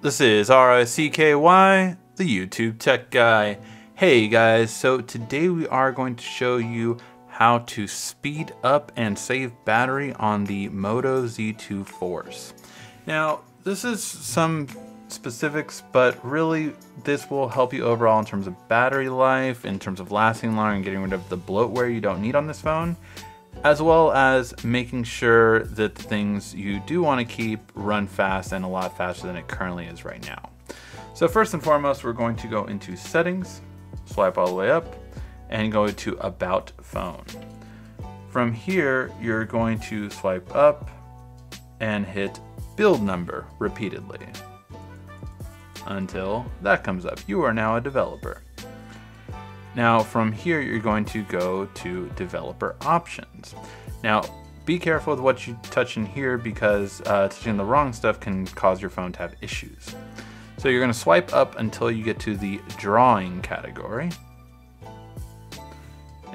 this is R-I-C-K-Y, the YouTube Tech Guy. Hey guys, so today we are going to show you how to speed up and save battery on the Moto Z2 Force. Now, this is some specifics, but really this will help you overall in terms of battery life, in terms of lasting longer and getting rid of the bloatware you don't need on this phone, as well as making sure that the things you do want to keep run fast and a lot faster than it currently is right now. So first and foremost, we're going to go into settings, swipe all the way up, and go to about phone. From here, you're going to swipe up and hit build number repeatedly until that comes up. You are now a developer. Now from here, you're going to go to developer options. Now, be careful with what you touch in here because uh, touching the wrong stuff can cause your phone to have issues. So you're gonna swipe up until you get to the drawing category.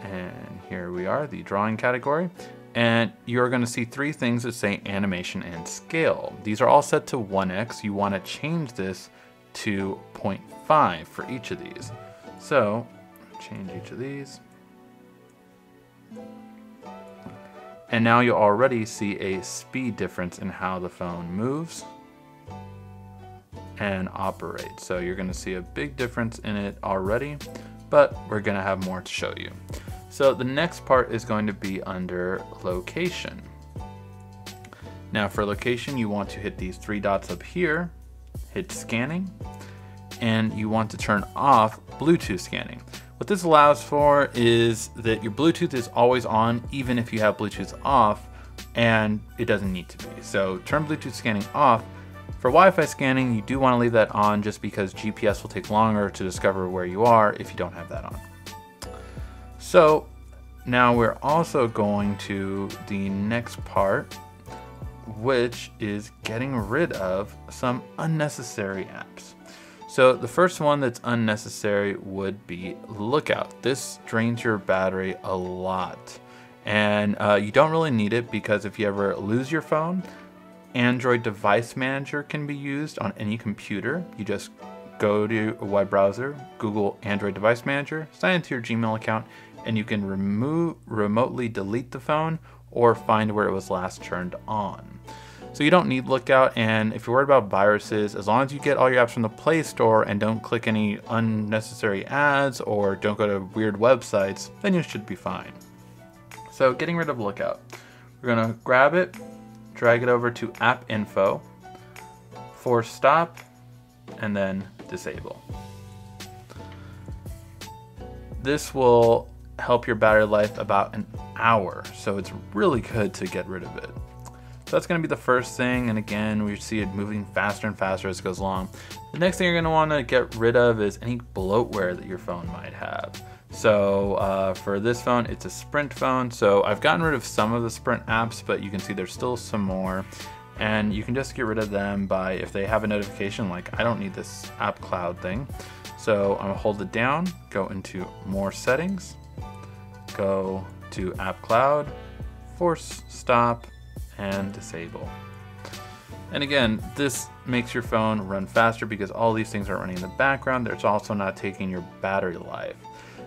And here we are, the drawing category. And you're gonna see three things that say animation and scale. These are all set to 1x. You wanna change this to 0.5 for each of these. So change each of these. And now you already see a speed difference in how the phone moves and operates. So you're gonna see a big difference in it already, but we're gonna have more to show you. So the next part is going to be under location. Now for location, you want to hit these three dots up here, hit scanning, and you want to turn off Bluetooth scanning. What this allows for is that your Bluetooth is always on even if you have Bluetooth off and it doesn't need to be. So turn Bluetooth scanning off. For Wi-Fi scanning, you do want to leave that on just because GPS will take longer to discover where you are if you don't have that on. So now we're also going to the next part, which is getting rid of some unnecessary apps. So the first one that's unnecessary would be Lookout. This drains your battery a lot. And uh, you don't really need it because if you ever lose your phone, Android Device Manager can be used on any computer. You just go to a web browser, Google Android Device Manager, sign into your Gmail account, and you can remove remotely delete the phone or find where it was last turned on. So you don't need Lookout, and if you're worried about viruses, as long as you get all your apps from the Play Store and don't click any unnecessary ads or don't go to weird websites, then you should be fine. So getting rid of Lookout. We're gonna grab it, drag it over to App Info, force stop, and then disable. This will help your battery life about an hour, so it's really good to get rid of it. So that's to be the first thing, and again, we see it moving faster and faster as it goes along. The next thing you're want to get rid of is any bloatware that your phone might have. So uh, for this phone, it's a Sprint phone, so I've gotten rid of some of the Sprint apps, but you can see there's still some more. And you can just get rid of them by, if they have a notification, like I don't need this app cloud thing. So I'm gonna hold it down, go into more settings, go to app cloud, force stop, and disable. And again, this makes your phone run faster because all these things aren't running in the background. It's also not taking your battery life.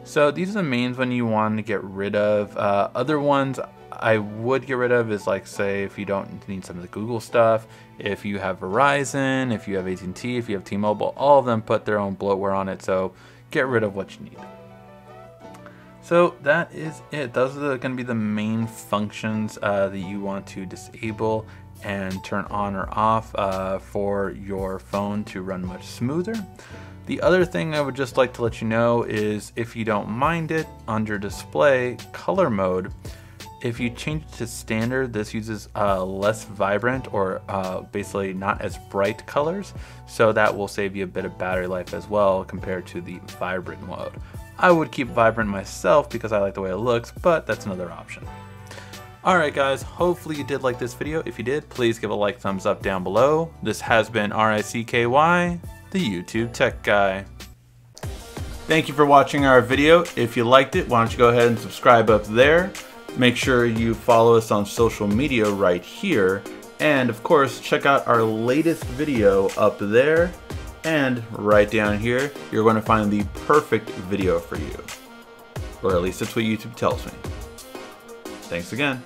So these are the main ones you want to get rid of. Uh, other ones I would get rid of is like say if you don't need some of the Google stuff, if you have Verizon, if you have AT&T, if you have T-Mobile, all of them put their own bloatware on it. So get rid of what you need. So that is it. Those are going to be the main functions uh, that you want to disable and turn on or off uh, for your phone to run much smoother. The other thing I would just like to let you know is if you don't mind it, under display, color mode, if you change it to standard, this uses uh, less vibrant or uh, basically not as bright colors. So that will save you a bit of battery life as well compared to the vibrant mode. I would keep Vibrant myself because I like the way it looks, but that's another option. Alright guys, hopefully you did like this video. If you did, please give a like thumbs up down below. This has been R-I-C-K-Y, the YouTube Tech Guy. Thank you for watching our video. If you liked it, why don't you go ahead and subscribe up there. Make sure you follow us on social media right here. And of course, check out our latest video up there. And right down here, you're going to find the perfect video for you. Or at least that's what YouTube tells me. Thanks again.